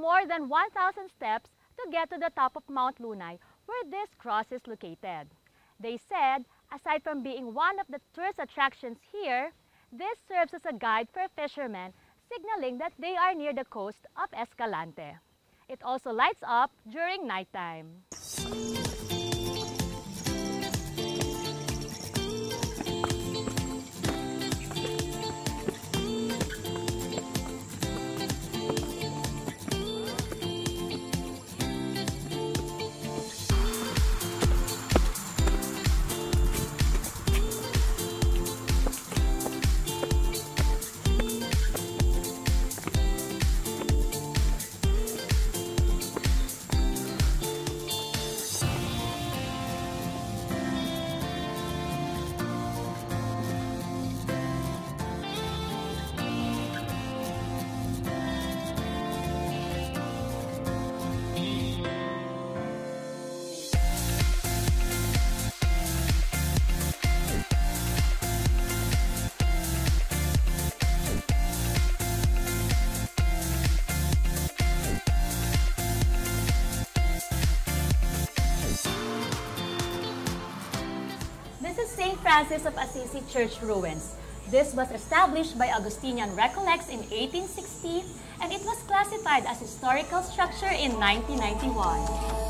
more than 1,000 steps to get to the top of Mount Lunay where this cross is located. They said, aside from being one of the tourist attractions here, this serves as a guide for fishermen signaling that they are near the coast of Escalante. It also lights up during nighttime. Francis of Assisi Church ruins. This was established by Augustinian Recollects in 1860 and it was classified as historical structure in 1991.